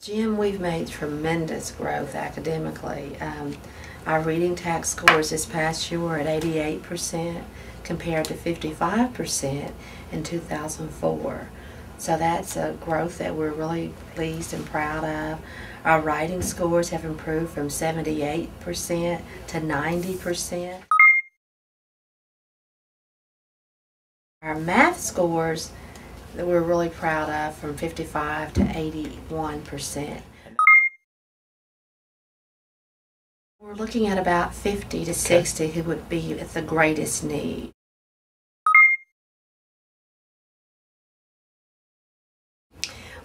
Jim, we've made tremendous growth academically. Um, our reading TAKS scores this past year were at 88% compared to 55% in 2004. So that's a growth that we're really pleased and proud of. Our writing scores have improved from 78% to 90%. Our math scores that we're really proud of from 55 to 81%. We're looking at about 50 to 60 who would be at the greatest need.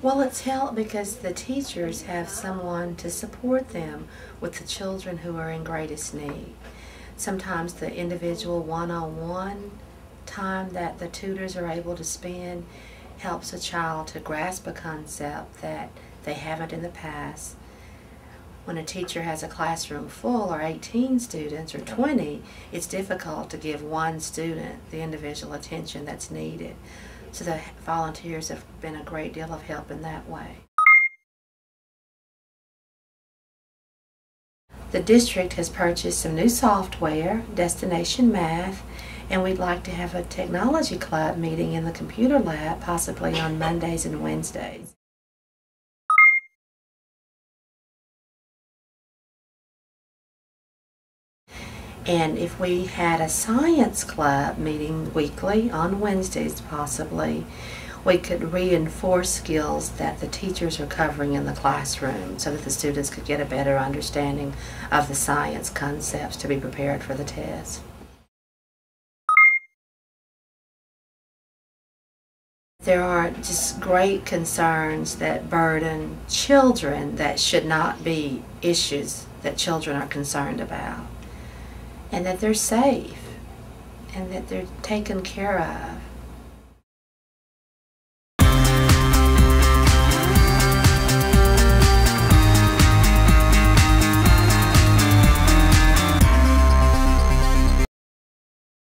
Well, it's helped because the teachers have someone to support them with the children who are in greatest need. Sometimes the individual one-on-one time that the tutors are able to spend helps a child to grasp a concept that they haven't in the past. When a teacher has a classroom full or 18 students or 20, it's difficult to give one student the individual attention that's needed. So the volunteers have been a great deal of help in that way. The district has purchased some new software, Destination Math, and we'd like to have a technology club meeting in the computer lab, possibly on Mondays and Wednesdays. And if we had a science club meeting weekly on Wednesdays, possibly, we could reinforce skills that the teachers are covering in the classroom so that the students could get a better understanding of the science concepts to be prepared for the test. There are just great concerns that burden children that should not be issues that children are concerned about and that they're safe and that they're taken care of